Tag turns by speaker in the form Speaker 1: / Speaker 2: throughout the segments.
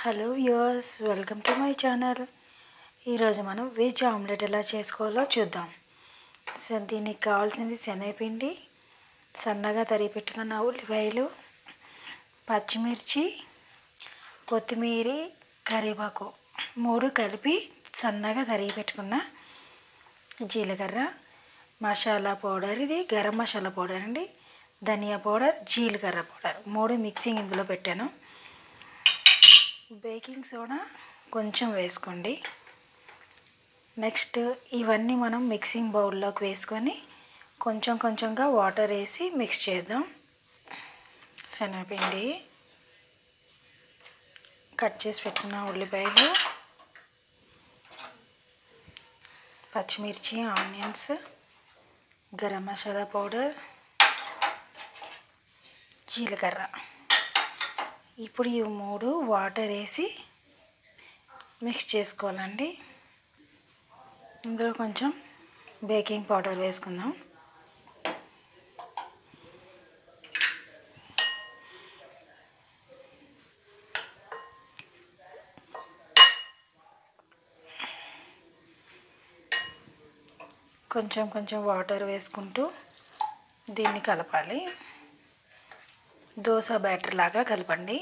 Speaker 1: Hello viewers welcome to my channel ఈరోజు మనం veg omelette ఎలా చేసుకోవాలో చూద్దాం. సో దీనికి కావాల్సింది శనగపిండి సన్నగా తరిగి పెట్టుకున్న ఉల్లిపాయలు పచ్చిమిర్చి కొత్తిమీర కరివేపాకు మూడు కలిపి సన్నగా తరిగి పెట్టుకున్న జీలకర్ర మసాలా పౌడర్. ఇది గరం మసాలా పౌడర్ అండి. ధనియా పౌడర్ జీలకర్ర పౌడర్. మూడు మిక్సింగ్ ఇందులో పెట్టాను. బేకింగ్ సోడా కొంచెం వేసుకోండి. నెక్స్ట్ ఇవన్నీ మనం మిక్సింగ్ బౌల్లోకి వేసుకొని కొంచెం కొంచెంగా వాటర్ వేసి మిక్స్ చేద్దాం. శనగపిండి కట్ చేసి పెట్టుకున్న ఉల్లిపాయలు పచ్చిమిర్చి ఆనియన్స్ గరం మసాలా పౌడర్ జీలకర్ర. ఇప్పుడు ఈ మూడు వాటర్ వేసి మిక్స్ చేసుకోవాలండి. ఇందులో కొంచెం బేకింగ్ పౌడర్ వేసుకుందాం. కొంచెం కొంచెం వాటర్ వేసుకుంటూ దీన్ని కలపాలి. దోశ బ్యాటర్ లాగా కలపండి.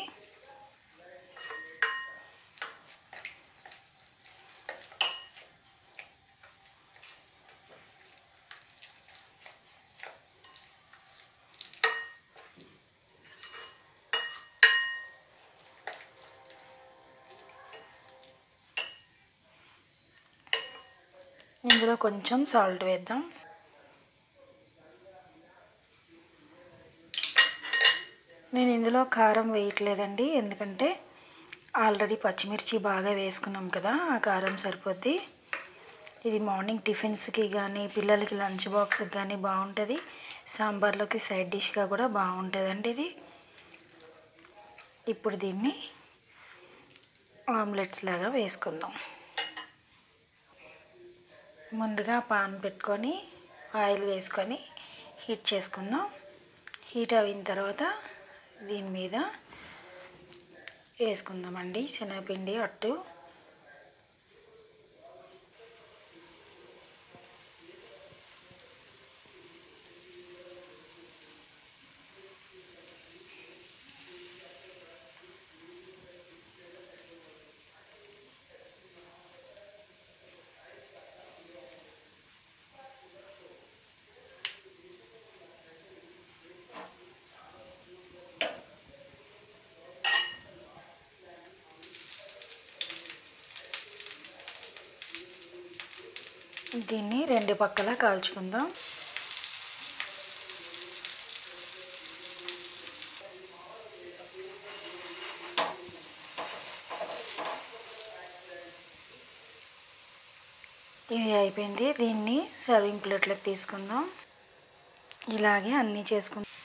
Speaker 1: ఇందులో కొంచెం సాల్ట్ వేద్దాం. నేను ఇందులో కారం వేయట్లేదండి. ఎందుకంటే ఆల్రెడీ పచ్చిమిర్చి బాగా వేసుకున్నాం కదా ఆ కారం సరిపోద్ది. ఇది మార్నింగ్ టిఫిన్స్కి కానీ పిల్లలకి లంచ్ బాక్స్కి కానీ బాగుంటుంది. సాంబార్లోకి సైడ్ డిష్గా కూడా బాగుంటుందండి ఇది. ఇప్పుడు దీన్ని ఆమ్లెట్స్ లాగా వేసుకుందాం. ముందుగా పాన్ పెట్టుకొని ఆయిల్ వేసుకొని హీట్ చేసుకుందాం. హీట్ అయిన తర్వాత దీని మీద వేసుకుందామండి. శనగపిండి అట్టు. దీన్ని రెండు పక్కల కాల్చుకుందాం. ఇది అయిపోయింది. దీన్ని సర్వింగ్ ప్లేట్లోకి తీసుకుందాం. ఇలాగే అన్నీ చేసుకుందాం.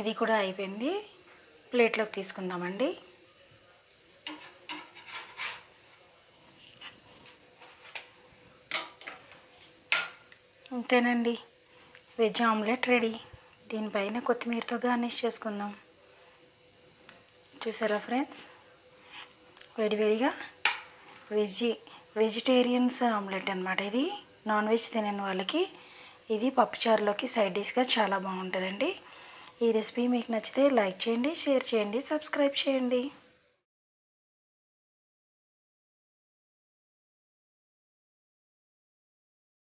Speaker 1: ఇది కూడా అయిపోయింది. ప్లేట్లోకి తీసుకుందామండి. అంతేనండి వెజ్ ఆమ్లెట్ రెడీ. దీనిపైన కొత్తిమీరతో గార్నిష్ చేసుకుందాం. చూసారా ఫ్రెండ్స్? వేడివేడిగా వెజి వెజిటేరియన్స్ ఆమ్లెట్ అనమాట ఇది. నాన్ వెజ్ తినని వాళ్ళకి ఇది పప్పుచారులోకి సైడ్ డిష్గా చాలా బాగుంటుందండి. ఈ రెసిపీ మీకు నచ్చితే లైక్ చేయండి షేర్ చేయండి సబ్స్క్రైబ్ చేయండి.